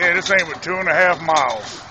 Yeah, this ain't but two and a half miles.